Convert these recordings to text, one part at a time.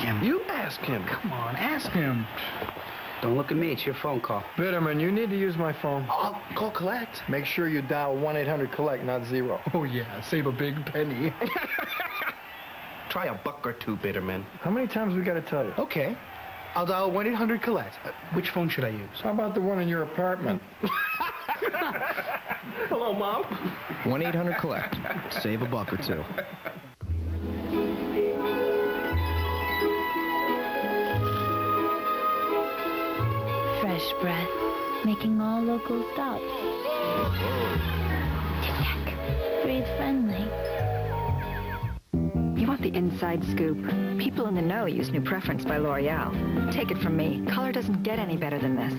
him. You ask him. Come on, ask him. Don't look at me. It's your phone call. Bitterman, you need to use my phone. I'll call collect. Make sure you dial 1-800-COLLECT, not zero. Oh, yeah. Save a big penny. Try a buck or two, Bitterman. How many times we got to tell you? okay. I'll dial 1-800-COLLECT. Uh, which phone should I use? How about the one in your apartment? Hello, Mom. 1-800-COLLECT. Save a buck or two. Fresh breath, making all local stops. Tic-tac, breathe friendly. You want the inside scoop? People in the know use New Preference by L'Oreal. Take it from me, color doesn't get any better than this.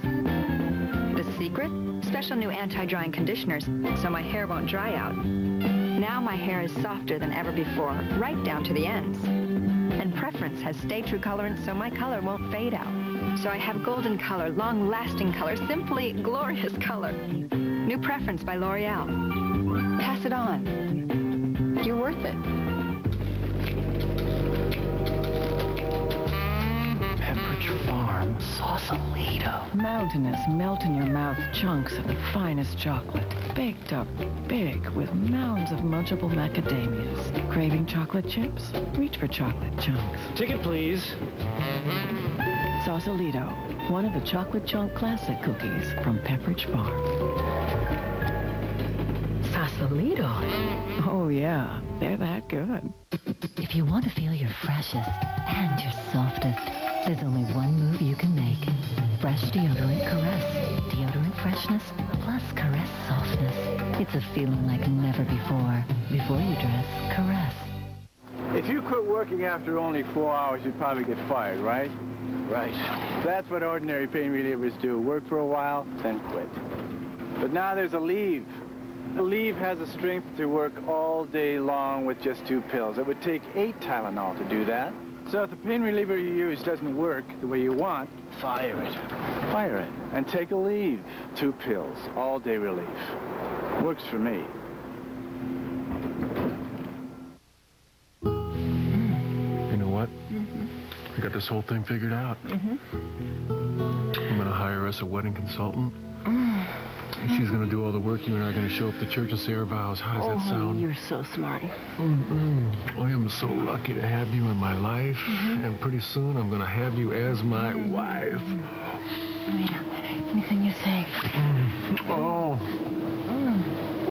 The secret? Special new anti-drying conditioners, so my hair won't dry out. Now my hair is softer than ever before, right down to the ends. And Preference has Stay True colorant, so my color won't fade out. So I have golden color, long-lasting color, simply glorious color. New Preference by L'Oreal. Pass it on. You're worth it. Sausalito. Mountainous, melt-in-your-mouth chunks of the finest chocolate. Baked up big with mounds of munchable macadamias. Craving chocolate chips? Reach for chocolate chunks. Ticket, please. Sausalito, one of the chocolate chunk classic cookies from Pepperidge Farm. Sausalito. Oh, yeah, they're that good. If you want to feel your freshest and your softest, there's only one move you can make. Fresh deodorant caress. Deodorant freshness plus caress softness. It's a feeling like never before. Before you dress, caress. If you quit working after only four hours, you'd probably get fired, right? Right. That's what ordinary pain relievers do. Work for a while, then quit. But now there's Aleve. The leave has the strength to work all day long with just two pills. It would take eight Tylenol to do that. So if the pain reliever you use doesn't work the way you want, Fire it. fire it and take Aleve. Two pills, all day relief. Works for me. You know what? I got this whole thing figured out. Mm-hmm. I'm gonna hire us a wedding consultant. And She's gonna do all the work. You and I are gonna show up to church and say our vows. How does that oh, sound? You're so smart. I am so lucky to have you in my life, mm-hmm. and pretty soon I'm gonna have you as my wife.